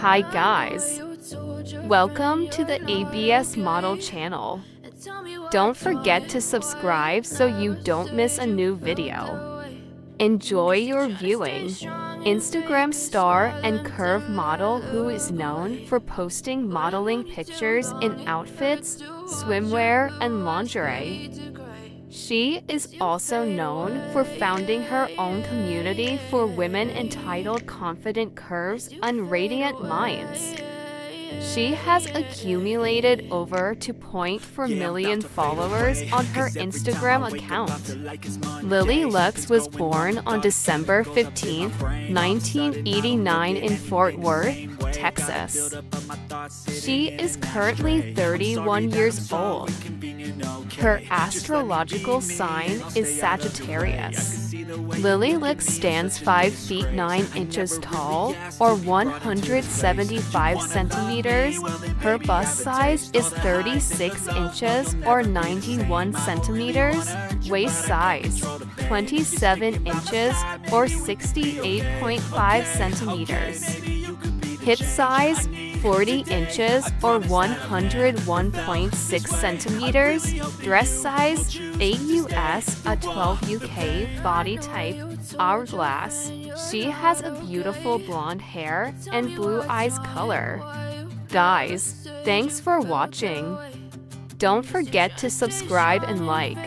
Hi guys! Welcome to the ABC Model channel. Don't forget to subscribe so you don't miss a new video. Enjoy your viewing. Instagram star and curve model who is known for posting modeling pictures in outfits, swimwear, and lingerie. She is also known for founding her own community for women entitled Confident Curves and Radiant Minds. She has accumulated over 2.4 million followers on her Instagram account. Lilli Luxe was born on December 15, 1989 in Fort Worth, Texas. She is currently 31 years old. Her astrological sign is Sagittarius. Lilli Luxe stands 5 feet 9 inches tall, or 175 centimeters. Her bust size is 36 inches, or 91 centimeters. Waist size 27 inches, or 68.5 centimeters. Hip size 40 inches or 101.6 centimeters, dress size AUS a 12 UK, body type hourglass. She has a beautiful blonde hair and blue eyes color. Guys, thanks for watching. Don't forget to subscribe and like.